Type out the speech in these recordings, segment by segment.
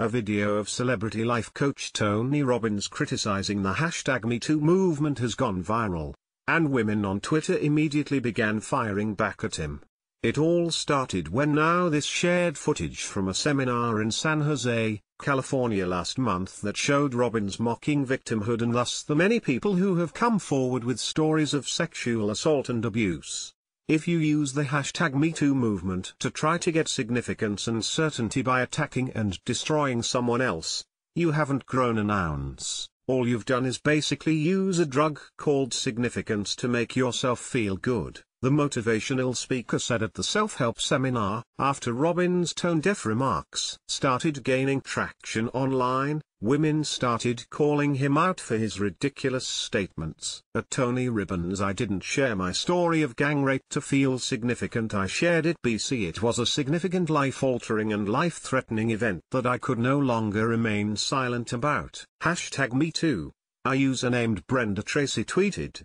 a video of celebrity life coach Tony Robbins criticizing the hashtag MeToo movement has gone viral, and women on Twitter immediately began firing back at him. It all started when NowThis shared footage from a seminar in San Jose, California last month that showed Robbins mocking victimhood and thus the many people who have come forward with stories of sexual assault and abuse. If you use the hashtag MeToo movement to try to get significance and certainty by attacking and destroying someone else, you haven't grown an ounce. All you've done is basically use a drug called significance to make yourself feel good. The motivational speaker said at the self-help seminar, after Robbins' tone-deaf remarks started gaining traction online, women started calling him out for his ridiculous statements. At Tony Robbins I didn't share my story of gang rape to feel significant I shared it BC it was a significant life-altering and life-threatening event that I could no longer remain silent about. Hashtag MeToo. A user named Brenda Tracy tweeted.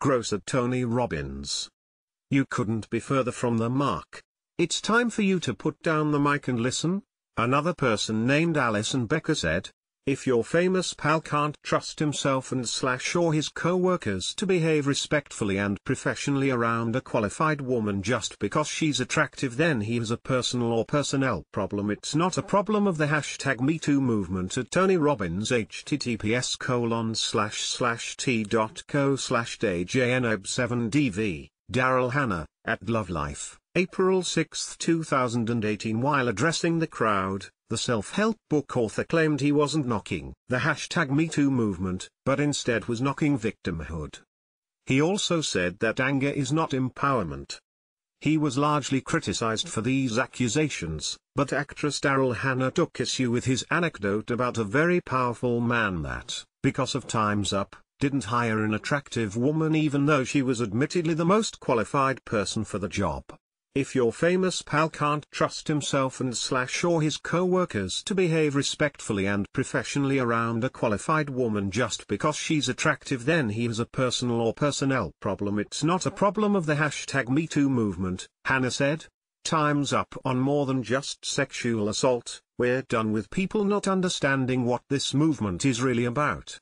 Gross at Tony Robbins. You couldn't be further from the mark. It's time for you to put down the mic and listen. Another person named Alison Becker said, if your famous pal can't trust himself and slash or his co-workers to behave respectfully and professionally around a qualified woman just because she's attractive then he has a personal or personnel problem it's not a problem of the hashtag MeToo movement at Tony Robbins https colon slash slash t.co slash dayjnab7dv Daryl Hannah, at Love Life, April 6, 2018 While addressing the crowd, the self-help book author claimed he wasn't knocking the hashtag MeToo movement, but instead was knocking victimhood. He also said that anger is not empowerment. He was largely criticized for these accusations, but actress Daryl Hannah took issue with his anecdote about a very powerful man that, because of Time's Up, didn't hire an attractive woman even though she was admittedly the most qualified person for the job. If your famous pal can't trust himself and slash or his co-workers to behave respectfully and professionally around a qualified woman just because she's attractive then he has a personal or personnel problem it's not a problem of the hashtag MeToo movement, Hannah said. Time's up on more than just sexual assault, we're done with people not understanding what this movement is really about.